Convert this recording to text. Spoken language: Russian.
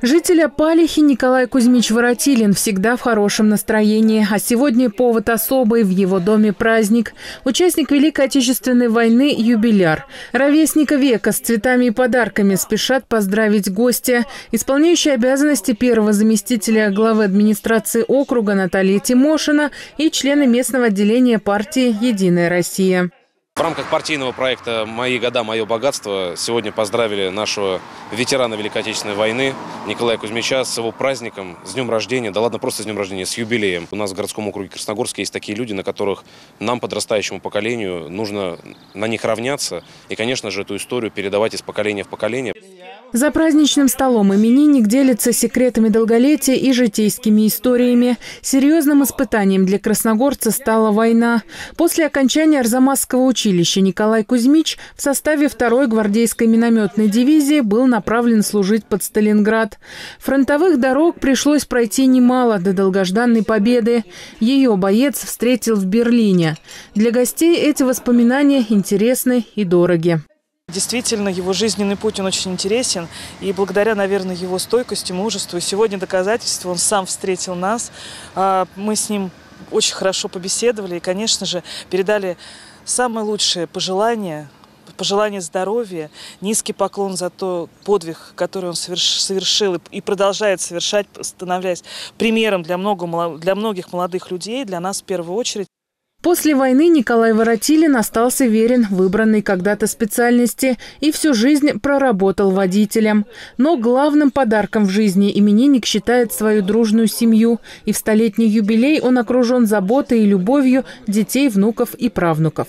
Житель Апалихи Николай Кузьмич Воротилин всегда в хорошем настроении, а сегодня повод особый, в его доме праздник. Участник Великой Отечественной войны – юбиляр. Ровесника века с цветами и подарками спешат поздравить гостя. Исполняющий обязанности первого заместителя главы администрации округа Наталья Тимошина и члены местного отделения партии «Единая Россия». В рамках партийного проекта «Мои года, мое богатство» сегодня поздравили нашего ветерана Великой Отечественной войны Николая Кузьмича с его праздником, с днем рождения, да ладно, просто с днем рождения, с юбилеем. У нас в городском округе Красногорске есть такие люди, на которых нам, подрастающему поколению, нужно на них равняться и, конечно же, эту историю передавать из поколения в поколение. За праздничным столом именинник делится секретами долголетия и житейскими историями. Серьезным испытанием для красногорца стала война. После окончания Арзамасского училища Николай Кузьмич в составе 2-й гвардейской минометной дивизии был направлен служить под Сталинград. Фронтовых дорог пришлось пройти немало до долгожданной победы. Ее боец встретил в Берлине. Для гостей эти воспоминания интересны и дороги. Действительно, его жизненный путь, он очень интересен. И благодаря, наверное, его стойкости, мужеству, сегодня доказательство, он сам встретил нас. А, мы с ним очень хорошо побеседовали и, конечно же, передали самые лучшие пожелания, пожелания здоровья, низкий поклон за то подвиг, который он совершил и продолжает совершать, становляясь примером для, много, для многих молодых людей, для нас в первую очередь. После войны Николай Воротилин остался верен выбранной когда-то специальности и всю жизнь проработал водителем. Но главным подарком в жизни именинник считает свою дружную семью. И в столетний юбилей он окружен заботой и любовью детей, внуков и правнуков.